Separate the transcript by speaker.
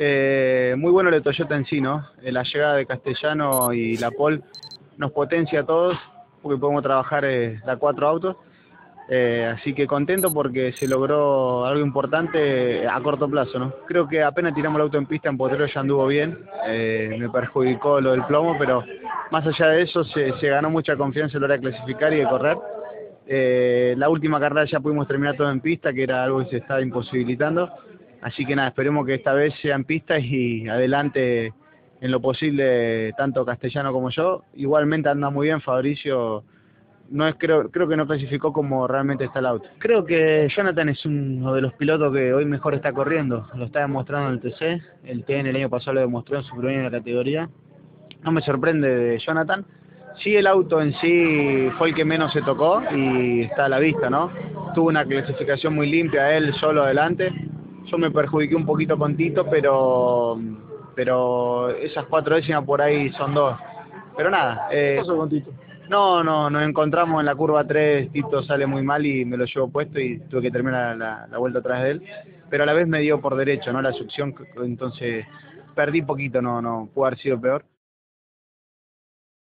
Speaker 1: Eh, muy bueno el Toyota en sí, ¿no? Eh, la llegada de Castellano y la Pol nos potencia a todos porque podemos trabajar eh, la cuatro autos. Eh, así que contento porque se logró algo importante a corto plazo, ¿no? Creo que apenas tiramos el auto en pista en Potrero ya anduvo bien, me perjudicó lo del plomo, pero más allá de eso se, ganó mucha confianza a la hora de clasificar y de correr. La última carrera ya pudimos terminar todo en pista, que era algo que se estaba imposibilitando. Así que nada, esperemos que esta vez sea en pista y adelante en lo posible tanto Castellano como yo. Igualmente anda muy bien Fabricio, no es creo creo que no clasificó como realmente está el auto. Creo que Jonathan es uno de los pilotos que hoy mejor está corriendo, lo está demostrando en el TC, el TN el año pasado lo demostró en su primera categoría. No me sorprende de Jonathan. Sí, el auto en sí fue el que menos se tocó y está a la vista, ¿no? Tuvo una clasificación muy limpia, él solo adelante. Yo me perjudiqué un poquito con Tito, pero pero esas cuatro décimas por ahí son dos. Pero nada. Eh,
Speaker 2: ¿Qué pasó con Tito?
Speaker 1: no, no, nos encontramos en la curva 3, Tito sale muy mal y me lo llevo puesto y tuve que terminar la, la vuelta atrás de él. Pero a la vez me dio por derecho, ¿no? La succión, entonces perdí poquito, no, no, pudo haber sido peor.